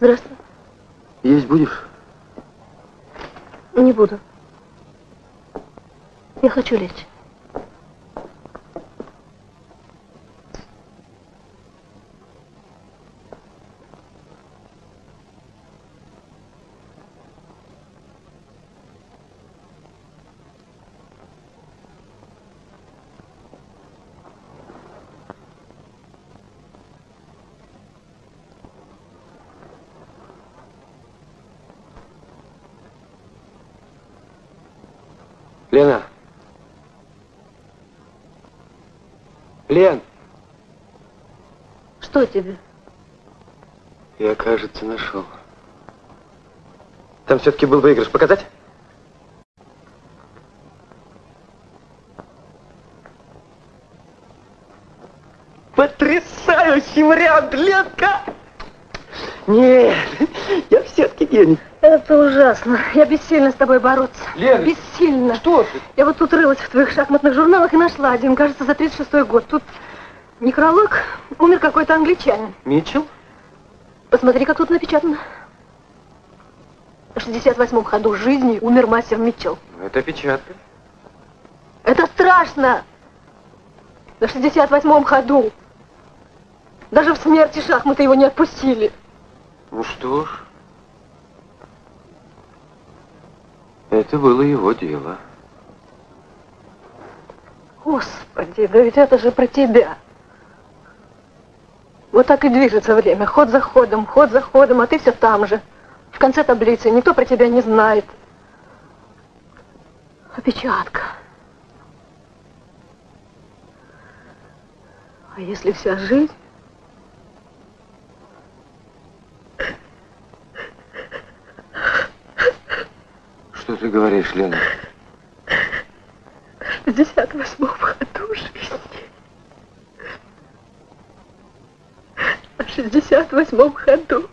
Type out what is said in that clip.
Здравствуй. Есть будешь? Не буду. Я хочу лечь. Лена. Лен, Что тебе? я, кажется, нашел. Там все-таки был выигрыш. Показать? Потрясающий вариант, Ленка! Нет, я все-таки гений. Это ужасно. Я бессильна с тобой бороться. Лена, Бессильно. Что ты? Я вот тут рылась в твоих шахматных журналах и нашла один, кажется, за 36-й год. Тут некролог, умер какой-то англичанин. Митчелл? Посмотри, как тут напечатано. В 68-м ходу жизни умер мастер Митчелл. Это печатка. Это страшно! На 68-м ходу. Даже в смерти шахматы его не отпустили. Ну что ж, это было его дело. Господи, да ведь это же про тебя. Вот так и движется время, ход за ходом, ход за ходом, а ты все там же. В конце таблицы, никто про тебя не знает. Опечатка. А если вся жизнь? Что ты говоришь, Лена? В 58-м ходу жизни. В 68-м ходу